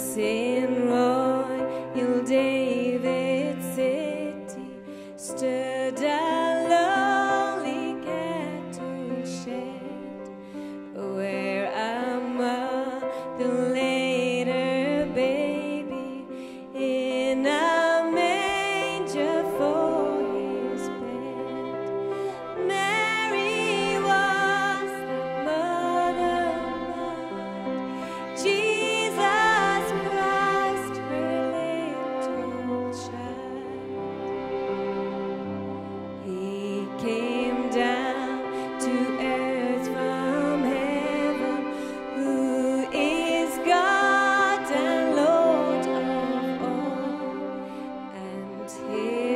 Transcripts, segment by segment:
você.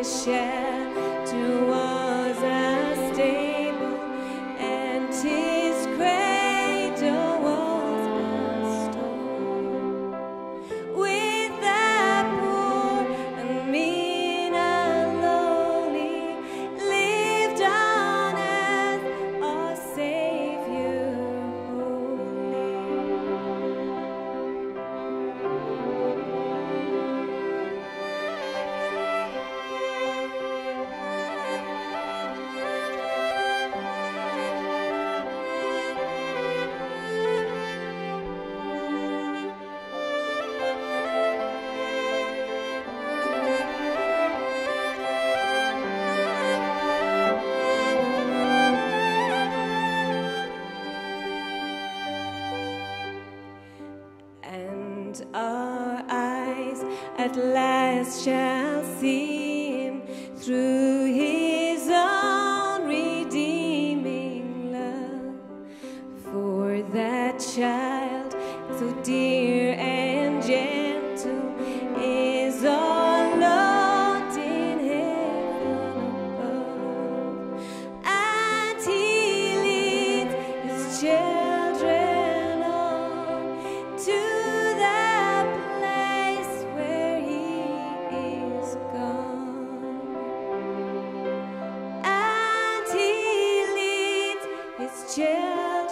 写 at last shall see him through his own redeeming love. For that child so dear.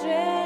strength.